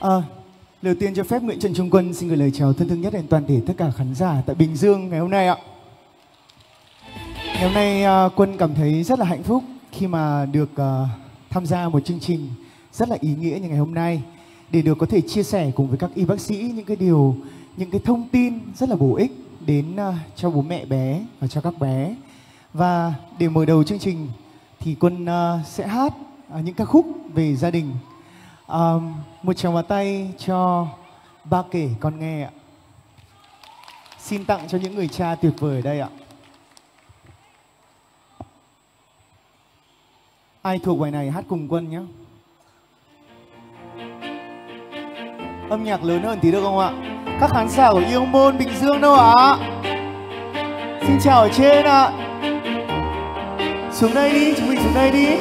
À, đầu tiên cho phép Nguyễn Trần Trung Quân xin gửi lời chào thân thương nhất đến toàn thể tất cả khán giả tại Bình Dương ngày hôm nay ạ. Ngày hôm nay uh, Quân cảm thấy rất là hạnh phúc khi mà được uh, tham gia một chương trình rất là ý nghĩa như ngày hôm nay để được có thể chia sẻ cùng với các y bác sĩ những cái điều, những cái thông tin rất là bổ ích đến uh, cho bố mẹ bé và cho các bé. Và để mở đầu chương trình thì Quân uh, sẽ hát uh, những ca khúc về gia đình Um, một tràng vào tay cho ba kể con nghe ạ. Xin tặng cho những người cha tuyệt vời ở đây ạ. Ai thuộc bài này hát cùng quân nhé. Âm nhạc lớn hơn tí được không ạ? Các khán giả của Yêu Môn Bình Dương đâu ạ? Xin chào ở trên ạ. Xuống đây đi, chúng mình xuống đây đi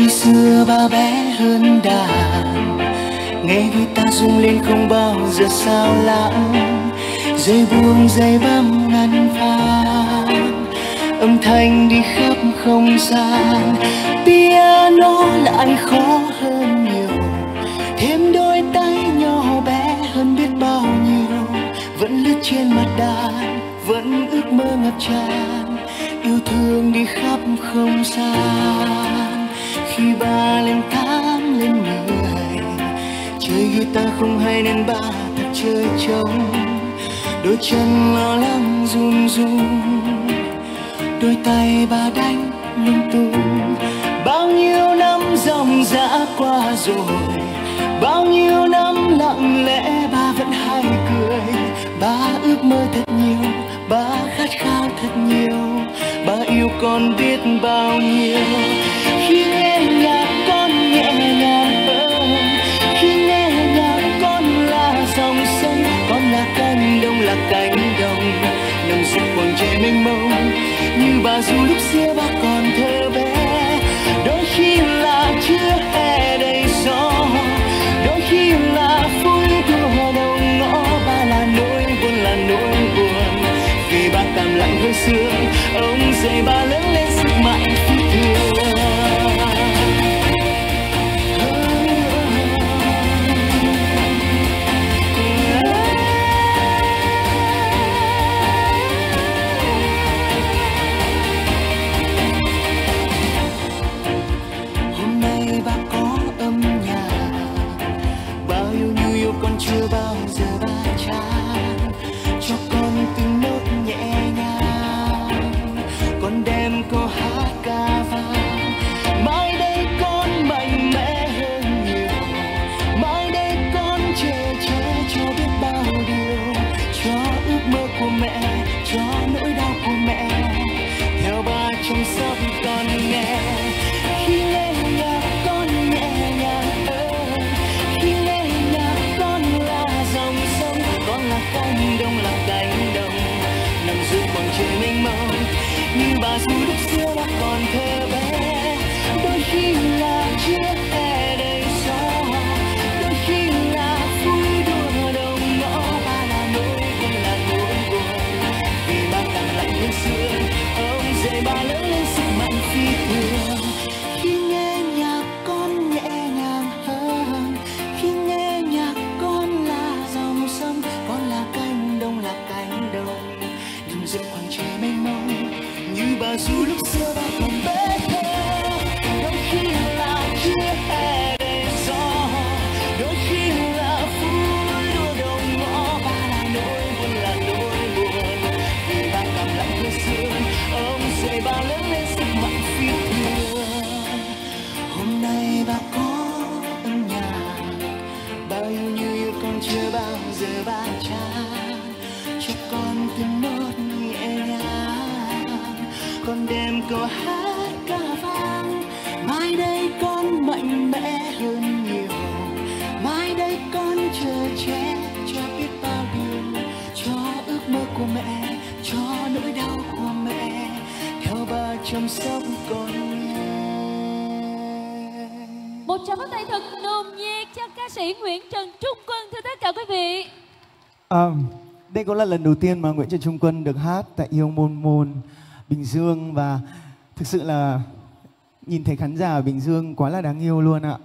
khi xưa ba bé hơn đàn. Nghe guitar rung lên không bao giờ sao lãng. Dây buông dây bấm ngăn vang âm thanh đi khắp không gian. Piano lại khó hơn nhiều. Thêm đôi tay nhỏ bé hơn biết bao nhiêu. Vẫn lướt trên mặt đàn, vẫn ước mơ ngập tràn. Yêu thương đi khắp không gian khi ba lên tám lên mười. Chơi guitar không hay nên ba thật chơi trống. Đôi chân lo lắng run run. Đôi tay ba đánh lung tung. Bao nhiêu năm dòng dã qua rồi. Bao nhiêu năm lặng lẽ ba vẫn hay cười. Ba ước mơ thật nhiều, ba khát khao thật nhiều. Ba yêu con biết bao nhiêu. Khi nghe 嘴巴 trời mênh mông như bà dù lúc xưa đã còn thơ bé, đôi khi là chia như bà du câu hát ca vang mai đây con mạnh mẽ hơn nhiều. Mai đây con chờ che cho biết bao điều cho ước mơ của mẹ cho nỗi đau của mẹ. Theo ba chăm sóc con nghe Một tràng pháo tay thật nồng nhiệt cho ca sĩ Nguyễn Trần Trung Quân. Thưa tất cả quý vị. À, đây cũng là lần đầu tiên mà Nguyễn Trần Trung Quân được hát tại Yêu Môn Môn Bình Dương và thực sự là nhìn thấy khán giả ở Bình Dương quá là đáng yêu luôn ạ.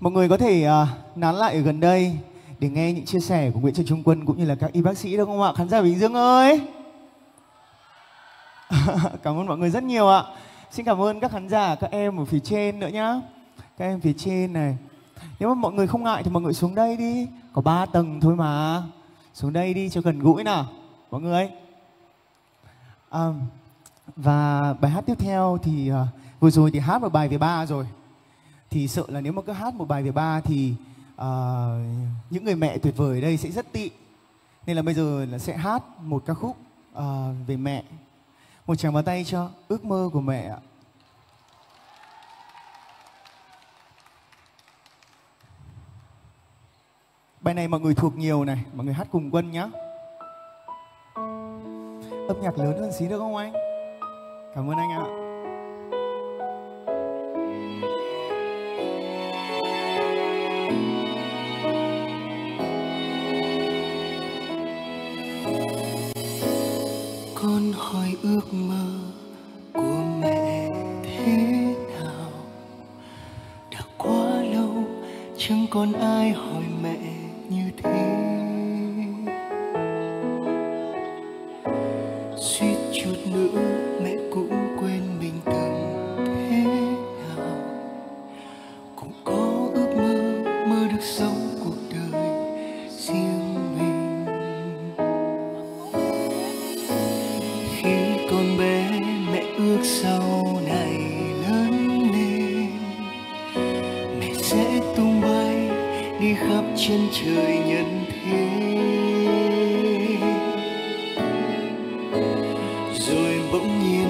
Mọi người có thể uh, nán lại ở gần đây để nghe những chia sẻ của Nguyễn Trần Trung Quân cũng như là các y bác sĩ đúng không ạ? Khán giả Bình Dương ơi! cảm ơn mọi người rất nhiều ạ. Xin cảm ơn các khán giả, các em ở phía trên nữa nhá. Các em phía trên này. Nếu mà mọi người không ngại thì mọi người xuống đây đi. Có 3 tầng thôi mà. Xuống đây đi cho gần gũi nào. Mọi người. À, và bài hát tiếp theo thì uh, vừa rồi thì hát một bài về ba rồi. Thì sợ là nếu mà cứ hát một bài về ba thì uh, những người mẹ tuyệt vời ở đây sẽ rất tị. Nên là bây giờ là sẽ hát một ca khúc uh, về mẹ. Một tràng vào tay cho ước mơ của mẹ ạ. Bài này mọi người thuộc nhiều này, mọi người hát cùng Quân nhá Âm nhạc lớn hơn xí được không anh? Cảm ơn anh ạ. Con hỏi ước mơ của mẹ thế nào Đã quá lâu, chẳng còn ai hỏi mẹ suýt chút nữa mẹ cũng bỗng nhiên.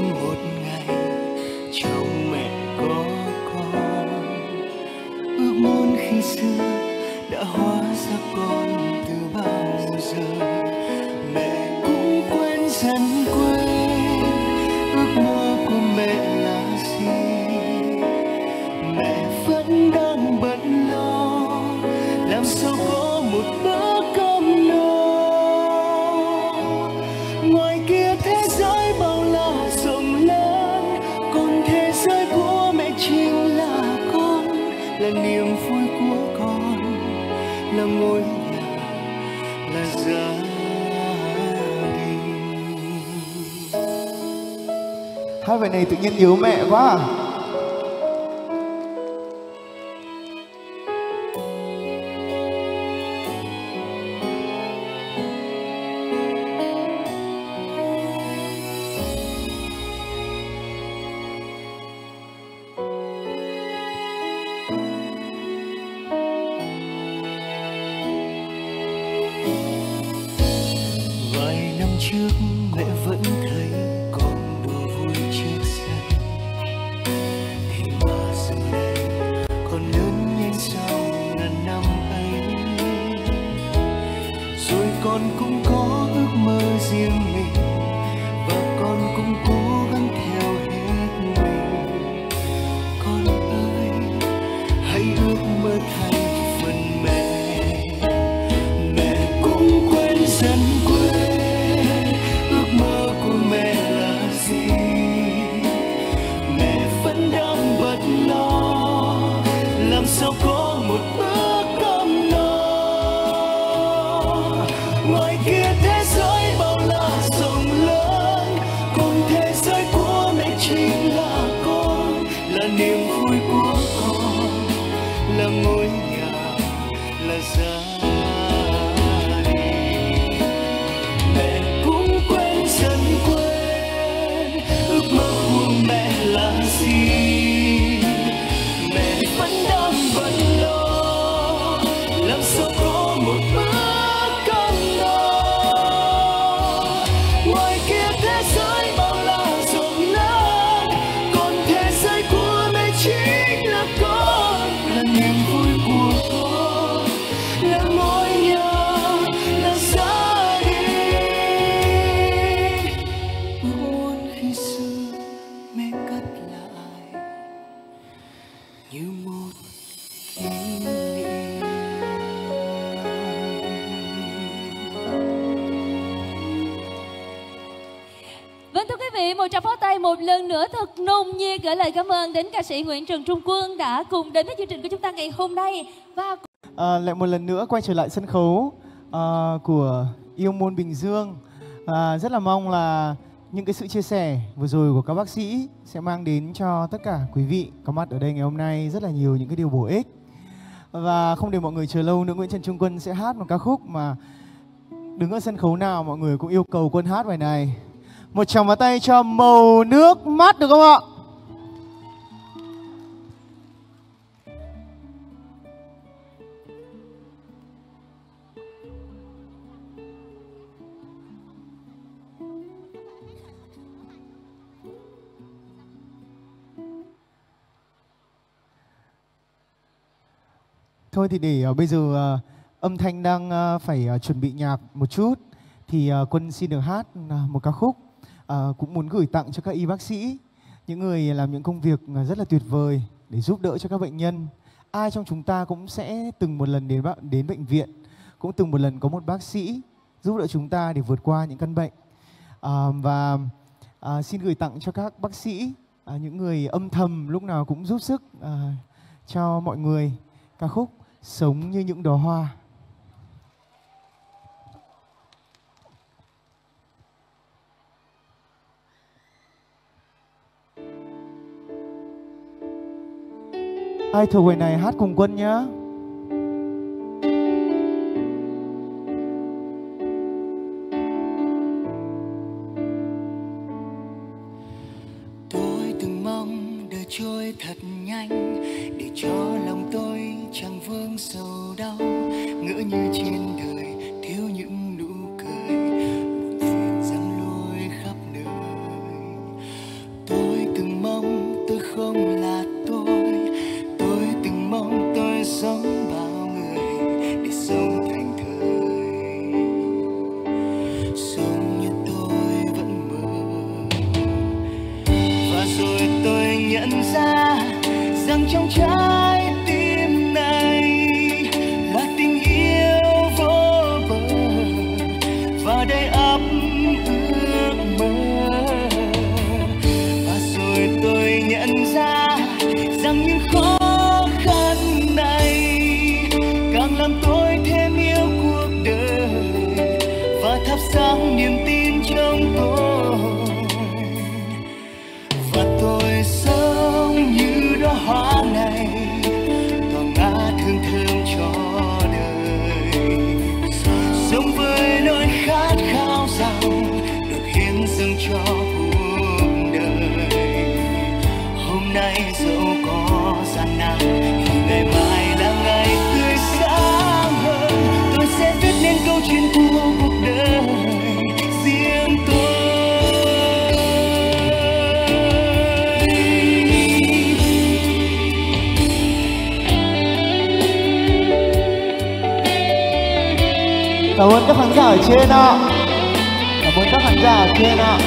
Nói về này tự nhiên nhớ mẹ quá à. Con cũng có ước mơ riêng mình. Và con cũng cố ngoài kia thế giới bao la rộng lớn còn thế giới của mẹ chính là con, là niềm vui của con, là ngôi nhà, là gia đình. Mẹ cũng quên dần quên, ước mơ của mẹ là gì? Mẹ vẫn đang vẫn lo, làm sao vị, một trăm pháo tay một lần nữa thật nồng nhiệt gửi lời cảm ơn đến ca sĩ Nguyễn Trần Trung Quân đã cùng đến với chương trình của chúng ta ngày hôm nay và à, lại một lần nữa quay trở lại sân khấu à, của yêu môn Bình Dương. À, rất là mong là những cái sự chia sẻ vừa rồi của các bác sĩ sẽ mang đến cho tất cả quý vị có mặt ở đây ngày hôm nay rất là nhiều những cái điều bổ ích. Và không để mọi người chờ lâu nữa Nguyễn Trần Trung Quân sẽ hát một ca khúc mà đứng ở sân khấu nào mọi người cũng yêu cầu Quân hát bài này. Một tràng vào tay cho màu nước mắt được không ạ? Thôi thì để uh, bây giờ uh, âm thanh đang uh, phải uh, chuẩn bị nhạc một chút thì uh, quân xin được hát uh, một ca khúc Ờ, cũng muốn gửi tặng cho các y bác sĩ những người làm những công việc ờ, rất là tuyệt vời để giúp đỡ cho các bệnh nhân. Ai trong chúng ta cũng sẽ từng một lần đến đến bệnh viện cũng từng một lần có một bác sĩ giúp đỡ chúng ta để vượt qua những căn bệnh. À, và à, xin gửi tặng cho các bác sĩ à, những người âm thầm lúc nào cũng giúp sức à, cho mọi người. Ca khúc sống như những đóa hoa. Ai thuộc bài này hát cùng quân nhá. Tôi từng mong đời trôi thật nhanh để cho lòng tôi chẳng vương sầu đau. Ngỡ như trên try. Cảm ơn các khán giả ở trên ạ. Cảm ơn các khán giả ở trên ạ.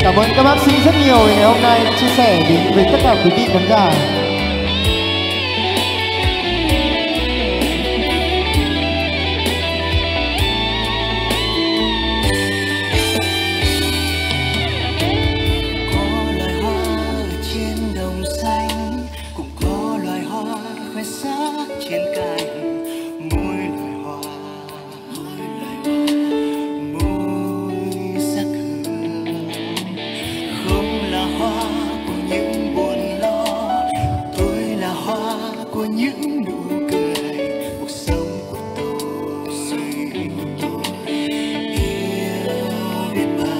Cảm ơn các bác sĩ rất nhiều vì ngày hôm nay đã chia sẻ đến với tất cả quý vị khán giả. You.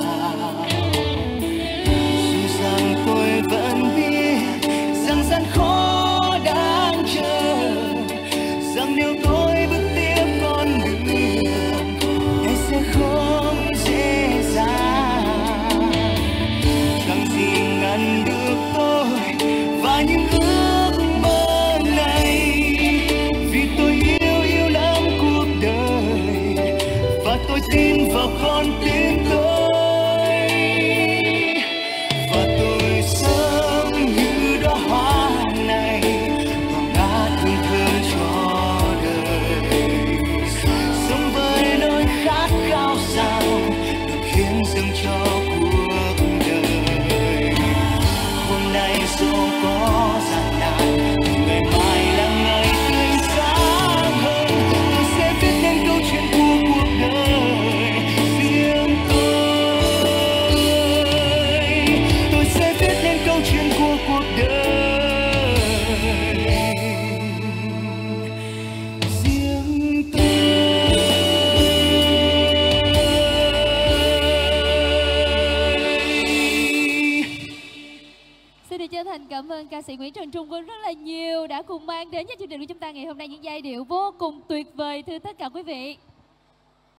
Cùng mang đến cho chương trình của chúng ta ngày hôm nay những giai điệu vô cùng tuyệt vời thưa tất cả quý vị.